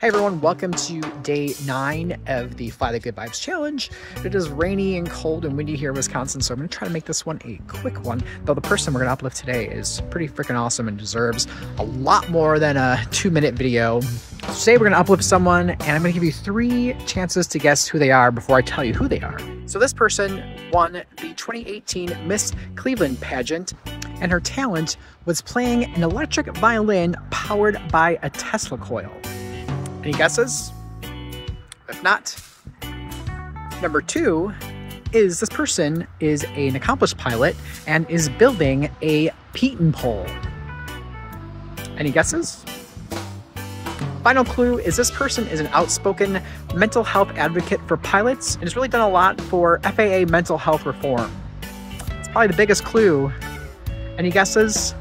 Hey everyone, welcome to day nine of the Fly the Good Vibes Challenge. It is rainy and cold and windy here in Wisconsin, so I'm to try to make this one a quick one. Though the person we're to uplift today is pretty freaking awesome and deserves a lot more than a two minute video. Today we're to uplift someone and I'm to give you three chances to guess who they are before I tell you who they are. So this person won the 2018 Miss Cleveland pageant and her talent was playing an electric violin powered by a Tesla coil. Any guesses? If not, number two is this person is an accomplished pilot and is building a Pietenpol. Any guesses? Final clue is this person is an outspoken mental health advocate for pilots and has really done a lot for FAA mental health reform. It's probably the biggest clue. Any guesses?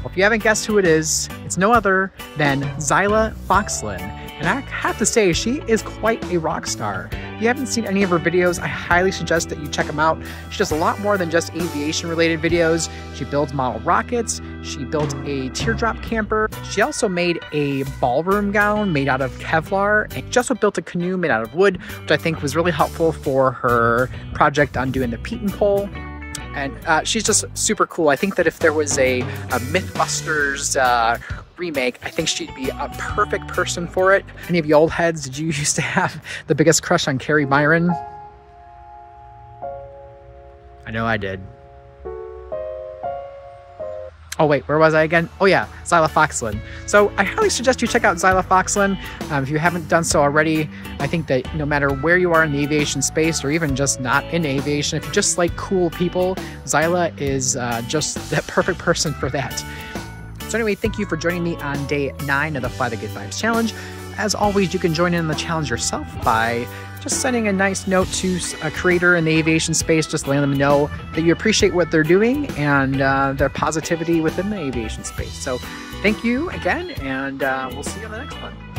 Well, if you haven't guessed who it is, it's no other than Xyla Foxlin. And I have to say, she is quite a rock star. If you haven't seen any of her videos, I highly suggest that you check them out. She does a lot more than just aviation related videos. She builds model rockets, she built a teardrop camper. She also made a ballroom gown made out of Kevlar, and she also built a canoe made out of wood, which I think was really helpful for her project on doing the Pietenpol and uh, she's just super cool. I think that if there was a, a Mythbusters uh, remake, I think she'd be a perfect person for it. Any of you old heads, did you used to have the biggest crush on Kari Byron? I know I did. Oh wait, where was I again? Oh yeah, Xyla Foxlin. So I highly suggest you check out Xyla Foxlin. Um, if you haven't done so already, I think that no matter where you are in the aviation space or even just not in aviation, if you just like cool people, Xyla is uh, just the perfect person for that. So anyway, thank you for joining me on day nine of the Fly the Good Vibes Challenge. As always, you can join in the challenge yourself by just sending a nice note to a creator in the aviation space, just letting them know that you appreciate what they're doing and uh, their positivity within the aviation space. So thank you again, and uh, we'll see you on the next one.